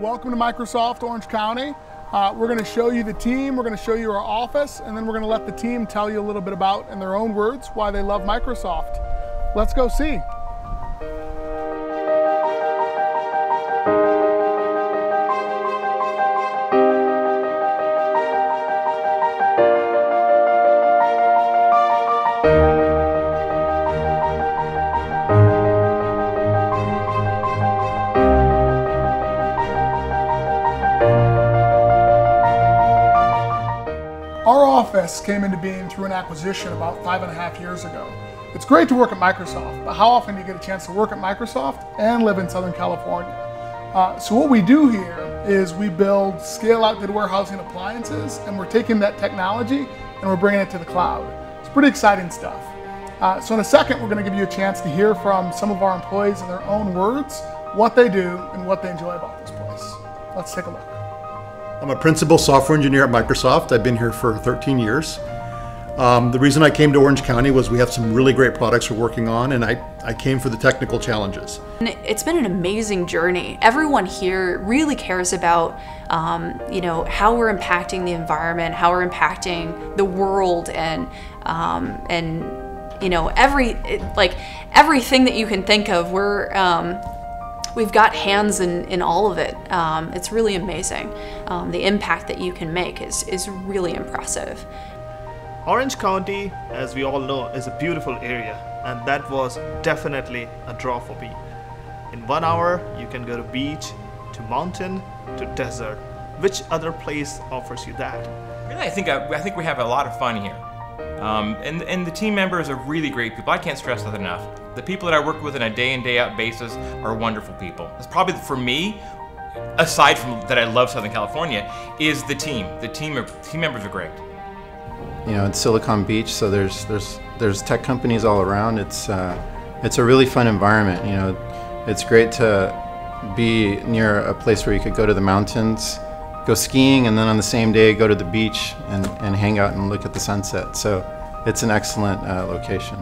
Welcome to Microsoft Orange County. Uh, we're going to show you the team, we're going to show you our office, and then we're going to let the team tell you a little bit about, in their own words, why they love Microsoft. Let's go see. Came into being through an acquisition about five and a half years ago. It's great to work at Microsoft, but how often do you get a chance to work at Microsoft and live in Southern California? Uh, so what we do here is we build scale-out data warehousing appliances, and we're taking that technology and we're bringing it to the cloud. It's pretty exciting stuff. Uh, so in a second, we're going to give you a chance to hear from some of our employees in their own words what they do and what they enjoy about this place. Let's take a look. I'm a principal software engineer at Microsoft. I've been here for 13 years. Um, the reason I came to Orange County was we have some really great products we're working on, and I, I came for the technical challenges. It's been an amazing journey. Everyone here really cares about, um, you know, how we're impacting the environment, how we're impacting the world, and um, and you know every like everything that you can think of. We're um, we've got hands in, in all of it. Um, it's really amazing. Um, the impact that you can make is, is really impressive. Orange County, as we all know, is a beautiful area, and that was definitely a draw for me. In one hour, you can go to beach, to mountain, to desert. Which other place offers you that? Really, I think I, I think we have a lot of fun here, um, and and the team members are really great people. I can't stress that enough. The people that I work with on a day in day out basis are wonderful people. It's probably for me, aside from that I love Southern California, is the team. The team are, team members are great. You know, it's Silicon Beach, so there's there's there's tech companies all around. It's uh, it's a really fun environment. You know, it's great to be near a place where you could go to the mountains, go skiing, and then on the same day go to the beach and, and hang out and look at the sunset. So it's an excellent uh, location.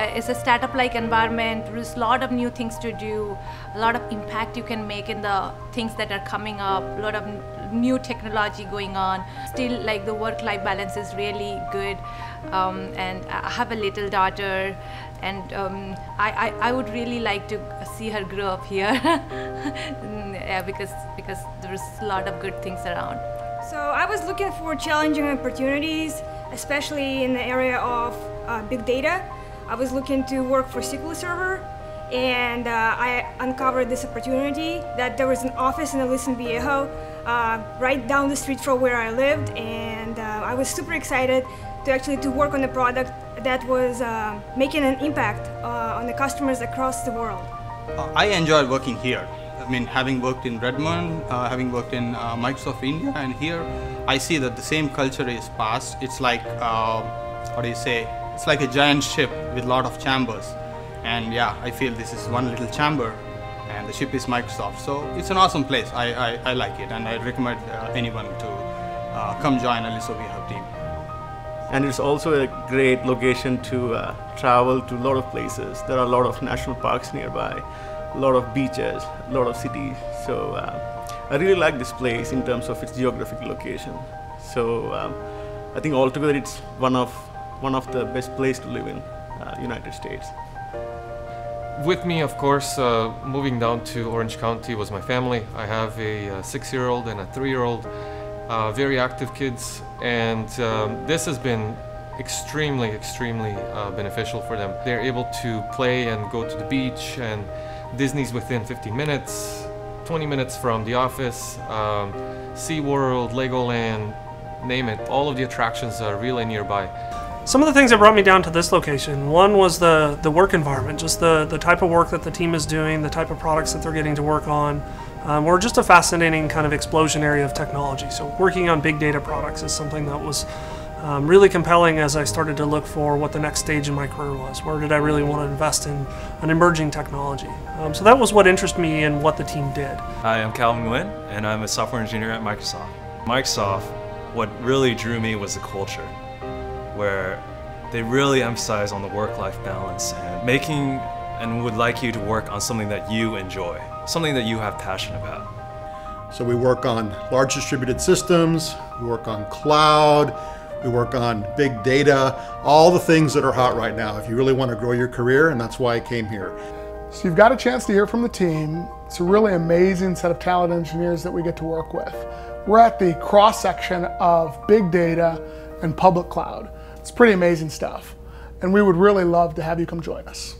Uh, it's a startup-like environment. There's a lot of new things to do, a lot of impact you can make in the things that are coming up, a lot of new technology going on. Still, like the work-life balance is really good. Um, and I have a little daughter, and um, I, I, I, would really like to see her grow up here yeah, because because there's a lot of good things around. So I was looking for challenging opportunities, especially in the area of uh, big data. I was looking to work for SQL Server and uh, I uncovered this opportunity that there was an office in Aliso Viejo uh, right down the street from where I lived and uh, I was super excited to actually to work on a product that was uh, making an impact uh, on the customers across the world. I enjoy working here. I mean, having worked in Redmond, uh, having worked in Microsoft India and here, I see that the same culture is passed. It's like, what do you say, it's like a giant ship with a lot of chambers. And yeah, I feel this is one little chamber and the ship is Microsoft. So it's an awesome place. I, I, I like it and I recommend uh, anyone to uh, come join Aliso Viejo team. And it's also a great location to uh, travel to a lot of places. There are a lot of national parks nearby, a lot of beaches, a lot of cities. So uh, I really like this place in terms of its geographic location. So um, I think altogether it's one of one of the best place to live in uh, United States. With me, of course, uh, moving down to Orange County was my family. I have a, a six-year-old and a three-year-old, uh, very active kids, and um, this has been extremely, extremely uh, beneficial for them. They're able to play and go to the beach, and Disney's within 15 minutes, 20 minutes from the office, um, SeaWorld, Legoland, name it. All of the attractions are really nearby. Some of the things that brought me down to this location, one was the, the work environment, just the, the type of work that the team is doing, the type of products that they're getting to work on. Um, we're just a fascinating kind of explosion area of technology. So working on big data products is something that was um, really compelling as I started to look for what the next stage in my career was. Where did I really want to invest in an emerging technology? Um, so that was what interested me in what the team did. Hi, I'm Calvin Nguyen, and I'm a software engineer at Microsoft. Microsoft, what really drew me was the culture where they really emphasize on the work-life balance and making and would like you to work on something that you enjoy, something that you have passion about. So we work on large distributed systems, we work on cloud, we work on big data, all the things that are hot right now if you really want to grow your career, and that's why I came here. So you've got a chance to hear from the team. It's a really amazing set of talent engineers that we get to work with. We're at the cross section of big data and public cloud. It's pretty amazing stuff. And we would really love to have you come join us.